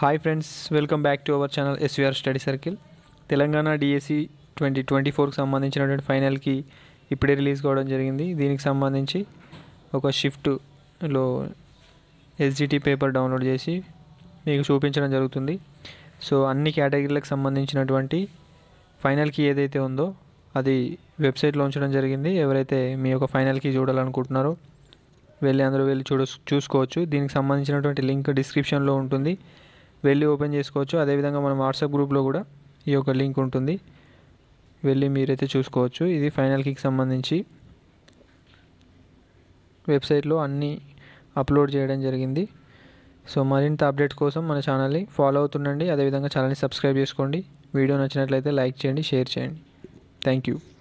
Hi friends welcome back to our channel SVR study circle Telangana DSC twenty twenty ఫోర్కి సంబంధించినటువంటి ఫైనల్కి ఇప్పుడే release కావడం జరిగింది. దీనికి సంబంధించి ఒక షిఫ్ట్లో ఎస్జిటి పేపర్ డౌన్లోడ్ చేసి మీకు చూపించడం జరుగుతుంది. సో అన్ని కేటగిరీలకు సంబంధించినటువంటి ఫైనల్కి ఏదైతే ఉందో అది వెబ్సైట్లో ఉంచడం జరిగింది. ఎవరైతే మీ యొక్క ఫైనల్కి చూడాలనుకుంటున్నారో వెళ్ళి అందరూ వెళ్ళి చూడ చూసుకోవచ్చు. దీనికి సంబంధించినటువంటి లింక్ డిస్క్రిప్షన్లో ఉంటుంది. వెళ్ళి ఓపెన్ చేసుకోవచ్చు. అదేవిధంగా మన వాట్సాప్ గ్రూప్లో కూడా ఈ యొక్క లింక్ ఉంటుంది. వెళ్ళి మీరైతే చూసుకోవచ్చు. ఇది ఫైనల్ కిక్ సంబంధించి వెబ్సైట్లో అన్నీ అప్లోడ్ చేయడం జరిగింది. సో మరింత అప్డేట్ కోసం మన ఛానల్ని ఫాలో అవుతుండండి. అదేవిధంగా ఛానల్ని సబ్స్క్రైబ్ చేసుకోండి. వీడియో నచ్చినట్లయితే లైక్ చేయండి షేర్ చేయండి. Thank you